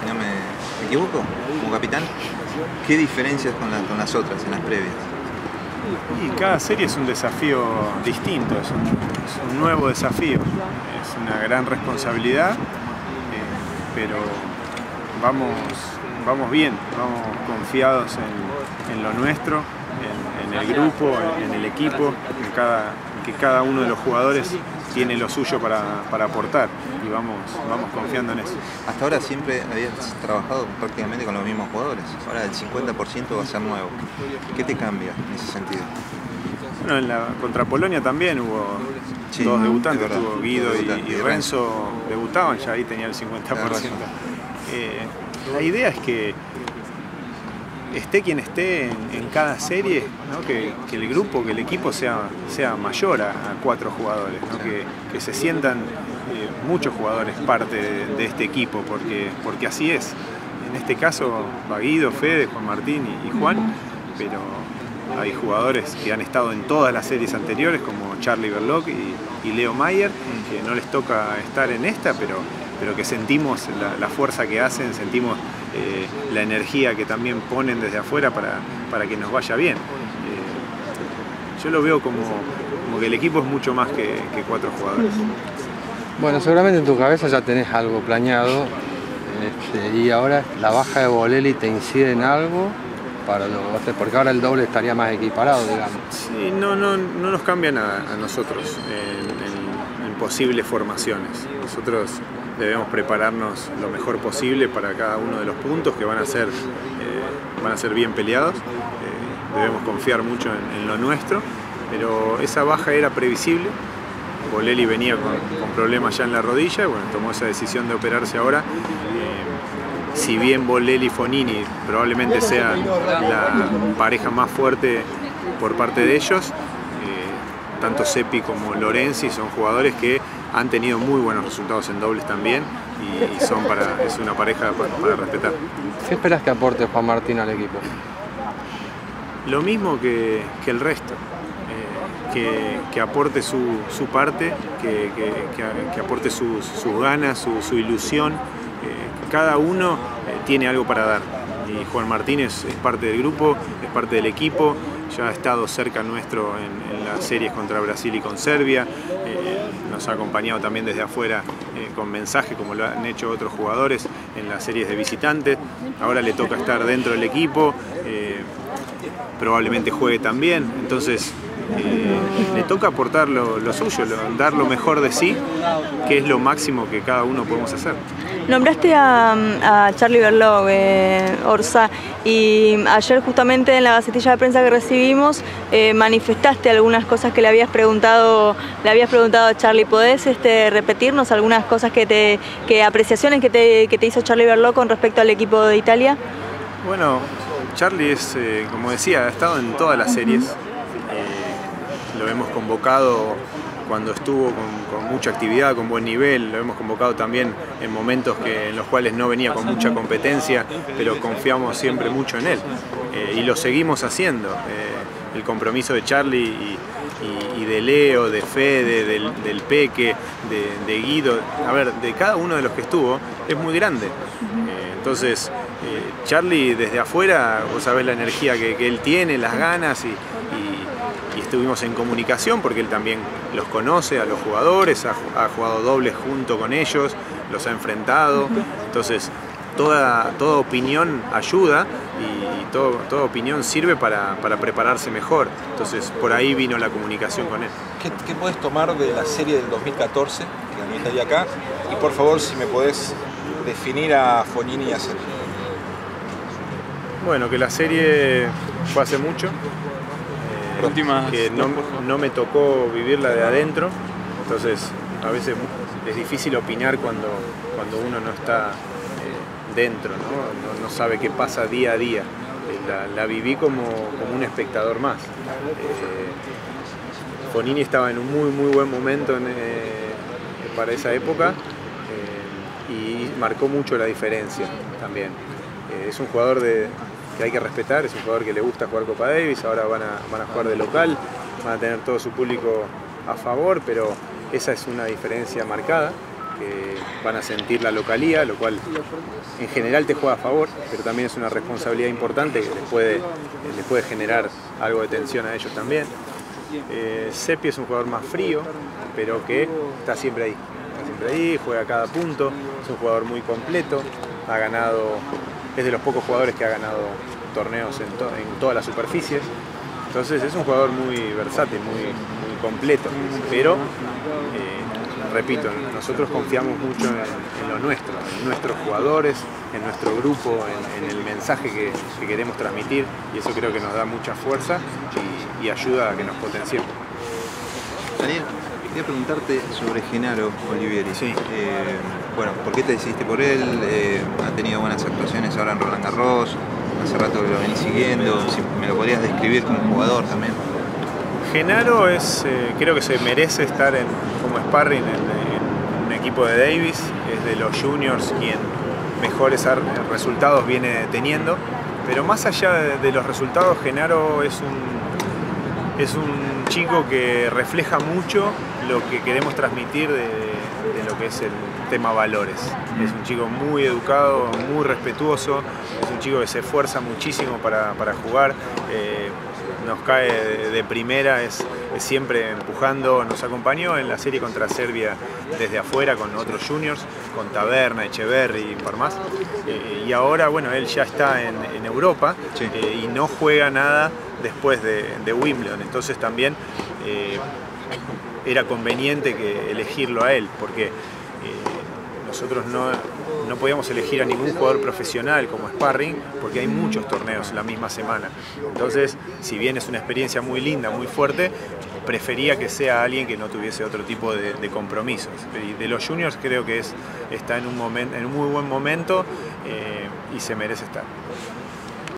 si no me equivoco, como capitán. ¿Qué diferencias con, las otras en las previas? Y cada serie es un desafío distinto, es un, nuevo desafío, es una gran responsabilidad, eh, pero vamos, vamos bien, vamos confiados en, lo nuestro, en, el grupo, en, el equipo, en cada, que cada uno de los jugadores tiene lo suyo para, aportar y vamos, vamos confiando en eso. Hasta ahora siempre habías trabajado prácticamente con los mismos jugadores, ahora el 50% va a ser nuevo. ¿Qué te cambia en ese sentido? Bueno, en la, contra Polonia también hubo dos debutantes, tuvo Guido y, Renzo debutaban, ya ahí tenía el 50%. Eh, la idea es que esté quien esté en, cada serie, que, el grupo, que el equipo sea, mayor a, cuatro jugadores, que, se sientan eh, muchos jugadores parte de, este equipo, porque, así es. En este caso, Baguido, Fede, Juan Martín y, Juan, pero hay jugadores que han estado en todas las series anteriores, como Charlie Berloc y, Leo Mayer, que no les toca estar en esta, pero que sentimos la fuerza que hacen, sentimos eh, la energía que también ponen desde afuera para, para que nos vaya bien. Eh, yo lo veo como, como, que el equipo es mucho más que, cuatro jugadores. Bueno, seguramente en tu cabeza ya tenés algo planeado este, y ahora la baja de Bolelli te incide en algo para lo, porque ahora el doble estaría más equiparado, digamos. Sí, no, no, no nos cambia nada a nosotros en, en posibles formaciones. Nosotros debemos prepararnos lo mejor posible para cada uno de los puntos que van a ser, eh, van a ser bien peleados. Eh, debemos confiar mucho en, lo nuestro, pero esa baja era previsible. Bolelli venía con, problemas ya en la rodilla bueno, tomó esa decisión de operarse ahora. Eh, si bien Bolelli y Fonini probablemente sean la pareja más fuerte por parte de ellos, tanto Seppi como Lorenzi son jugadores que han tenido muy buenos resultados en dobles también y, son para, es una pareja para, respetar. ¿Qué esperas que aporte Juan Martín al equipo? Lo mismo que, el resto, eh, que, aporte su, parte, que, aporte sus, ganas, su, ilusión. Eh, cada uno eh, tiene algo para dar y Juan Martín es, parte del grupo, es parte del equipo, ya ha estado cerca nuestro en, las series contra Brasil y con Serbia, nos ha acompañado también desde afuera eh, con mensaje como lo han hecho otros jugadores en las series de visitantes. Ahora le toca estar dentro del equipo, eh, probablemente juegue también, entonces eh, le toca aportar lo, suyo, dar lo mejor de sí, que es lo máximo que cada uno podemos hacer. Nombraste a, Charlie Berlog, eh, Orsa, y ayer justamente en la gacetilla de prensa que recibimos eh, manifestaste algunas cosas que le habías preguntado, le habías preguntado a Charlie. ¿Podés este, repetirnos algunas cosas que te, que apreciaciones que te, que te hizo Charlie Berlog con respecto al equipo de Italia? Bueno, Charlie es, eh, como decía, ha estado en todas las series. lo hemos convocado cuando estuvo con, mucha actividad, con buen nivel, lo hemos convocado también en momentos que, en los cuales no venía con mucha competencia, pero confiamos siempre mucho en él eh, y lo seguimos haciendo. Eh, el compromiso de Charlie y, de Leo, de Fede, del, Peque, de, Guido, a ver, de cada uno de los que estuvo, es muy grande. Eh, entonces, Charlie desde afuera, vos sabés la energía que, él tiene, las ganas y estuvimos en comunicación porque él también los conoce a los jugadores, ha, jugado dobles junto con ellos, los ha enfrentado, entonces toda, toda opinión ayuda y toda opinión sirve para, prepararse mejor, entonces por ahí vino la comunicación con él. ¿Qué, puedes tomar de la serie del 2014 que ganó acá? Y por favor si me podés definir a Fonini y a Sergio. Bueno, que la serie fue hace mucho, que no, me tocó vivirla de adentro, entonces a veces es difícil opinar cuando, cuando uno no está eh, dentro, ¿no? ¿no? sabe qué pasa día a día. Eh, la, viví como, un espectador más. Eh, Fonini estaba en un muy muy buen momento para esa época y marcó mucho la diferencia también. es un jugador de, hay que respetar, es un jugador que le gusta jugar Copa Davis, ahora van a, van a jugar de local, van a tener todo su público a favor, pero esa es una diferencia marcada. que van a sentir la localía, lo cual en general te juega a favor, pero también es una responsabilidad importante que les puede, les puede generar algo de tensión a ellos también. Eh, Sepi es un jugador más frío, pero que está siempre ahí. Está siempre ahí, juega cada punto, es un jugador muy completo, ha ganado, es de los pocos jugadores que ha ganado torneos en, todas las superficies. Entonces es un jugador muy versátil, muy, completo, pero eh, repito, nosotros confiamos mucho en, lo nuestro, en nuestros jugadores, en nuestro grupo, en, el mensaje que, queremos transmitir y eso creo que nos da mucha fuerza y, ayuda a que nos potenciemos. Quería preguntarte sobre Genaro Olivieri. Sí. Eh, bueno, ¿por qué te decidiste por él? Eh, ha tenido buenas actuaciones ahora en Roland Garros, hace rato que lo venís siguiendo, si me lo podrías describir como jugador también. Genaro es, eh, creo que se merece estar en, como sparring en, un equipo de Davis, es de los juniors quien mejores resultados viene teniendo, pero más allá de, los resultados, Genaro es un, es un chico que refleja mucho lo que queremos transmitir de, lo que es el tema valores. Es un chico muy educado, muy respetuoso, es un chico que se esfuerza muchísimo para, jugar. Eh, nos cae de, primera, es, siempre empujando, nos acompañó en la serie contra Serbia desde afuera con otros juniors, con Taberna, Echeverry y por más. Eh, y ahora, bueno, él ya está en, Europa eh, y no juega nada después de, Wimbledon, entonces también eh, era conveniente que elegirlo a él, porque nosotros no, no podíamos elegir a ningún jugador profesional como sparring porque hay muchos torneos la misma semana. Entonces, si bien es una experiencia muy linda, muy fuerte, prefería que sea alguien que no tuviese otro tipo de, compromisos. Y de los juniors creo que es, está en un, en un muy buen momento eh, y se merece estar.